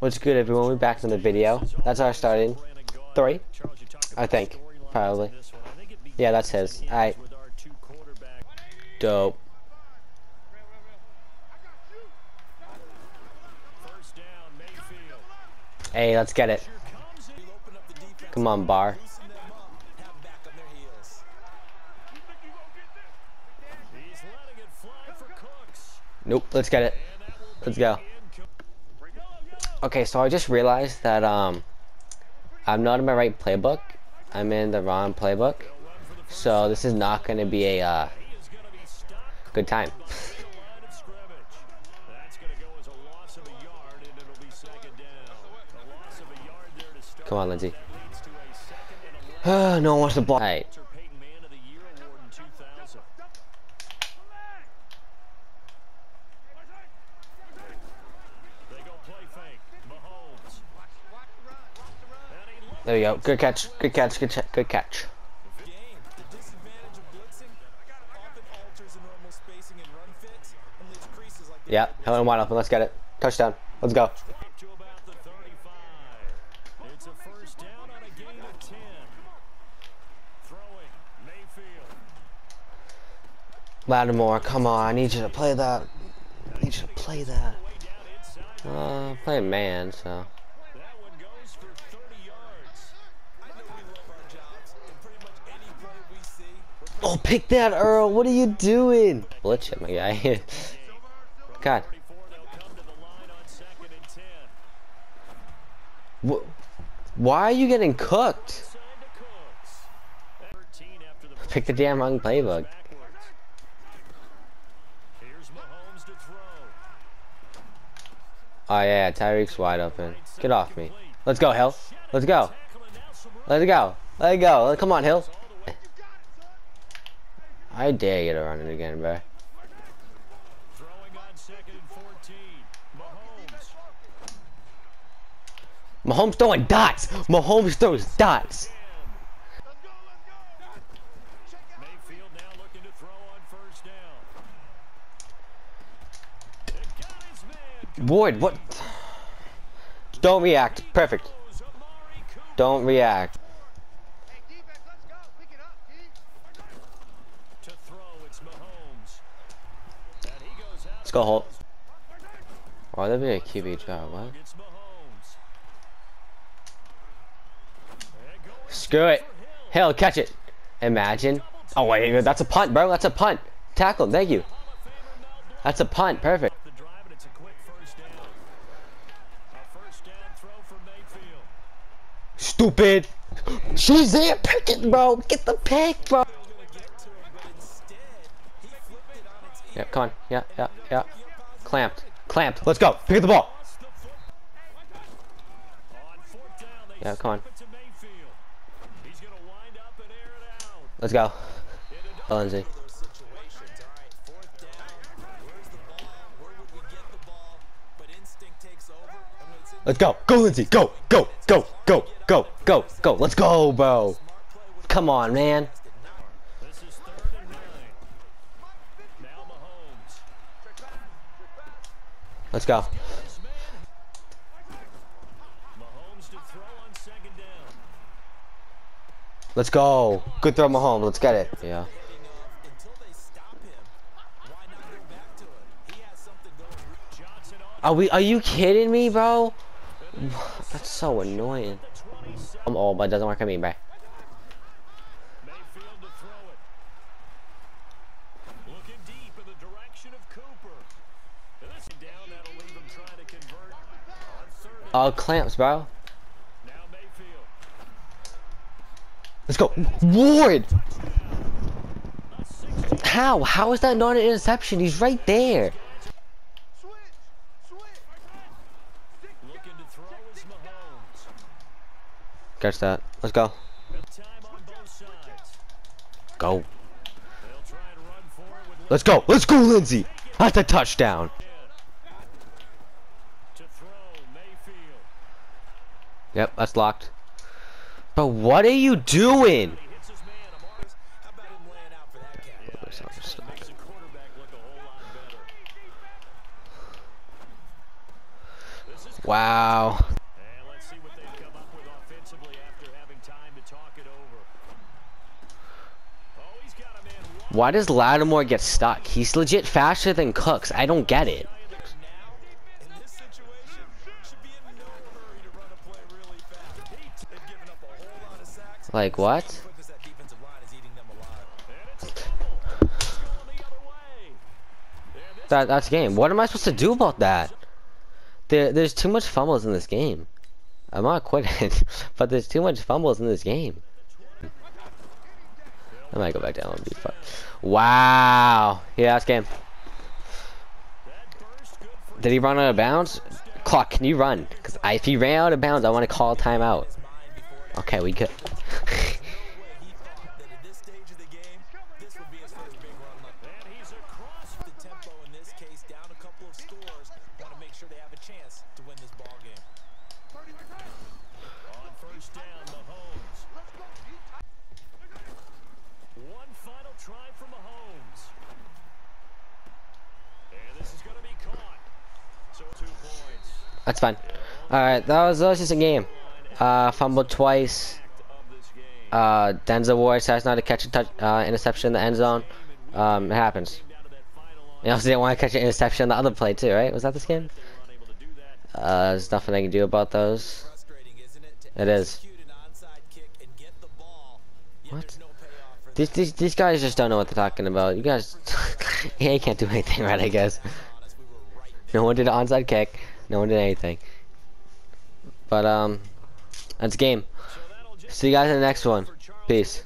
What's good, everyone? We're back in the video. That's our starting three, I think, probably. Yeah, that's his. Alright. Dope. Hey, let's get it. Come on, Bar. Nope, let's get it. Let's go. Okay, so I just realized that um I'm not in my right playbook. I'm in the wrong playbook. So this is not going to be a uh, good time. Come on, Lindsay. no one wants to block. Right. There you go. Good catch. Good catch. Good, good catch. Yeah, Helen wide open. Let's get it. Touchdown. Let's go. Lattimore, come on. I need you to play that. I need you to play that. Uh, play man, so. Oh, pick that, Earl. What are you doing? Blitz it, my guy. God. Why are you getting cooked? Pick the damn wrong playbook. Oh yeah, Tyreek's wide open. Get off me. Let's go, Hill. Let's go. Let's go. Let's go. Come on, Hill. I dare you to run it again, bro. Mahomes throwing dots. Mahomes throws dots. Ward, what? Don't react. Perfect. Don't react. Let's go, Holt. Why would that be a QB job? What? Screw it. Hell, catch it. Imagine. Oh, wait, that's a punt, bro. That's a punt. Tackle, thank you. That's a punt, perfect. Stupid. She's there. Pick it, bro. Get the pick, bro. Yeah. Yeah, yeah, yeah. Clamped. Clamped. Let's go. Pick up the ball. Yeah, come on. Let's go. Lindsay. Let's go. Go, Lindsay. Go, go, go, go, go, go, go. Let's go, bro. Come on, man. Let's go. Let's go. Good throw, Mahomes. Let's get it. Yeah. Are we? Are you kidding me, bro? That's so annoying. I'm old, but it doesn't work on me, bro. Oh, clamps, bro. Let's go. Ward! How? How is that not an interception? He's right there. Catch that. Let's go. Go. Let's go. Let's go, Lindsay. That's a touchdown. Yep, that's locked. But what are you doing? Wow. Why does Lattimore get stuck? He's legit faster than Cooks. I don't get it. And what? That that's game. What am I supposed to do about that? There there's too much fumbles in this game. I'm not quitting, but there's too much fumbles in this game. I might go back down and be fun. Wow. Yeah, that's game. Did he run out of bounds? Clock, can you run? Because if he ran out of bounds, I want to call timeout. Okay, we good. he thought that at this stage of the game, this would be his first big run. Like and he's across the tempo in this case, down a couple of scores. Want to make sure they have a chance to win this ball game. On first down, Mahomes. One final try for Mahomes. And this is going to be caught. So two points. That's fine. Alright, that was, that was just a game. Uh, fumbled twice. Uh, Denzel Ward decides not to catch a touch, uh, interception in the end zone. Um, it happens. He also didn't want to catch an interception on the other play too, right? Was that this game? Uh, there's nothing I can do about those. It? Is. What? These, these, these guys just don't know what they're talking about. You guys, yeah, you can't do anything right, I guess. No one did an onside kick. No one did anything. But, um, that's game. That'll just See you guys in the next one. Peace.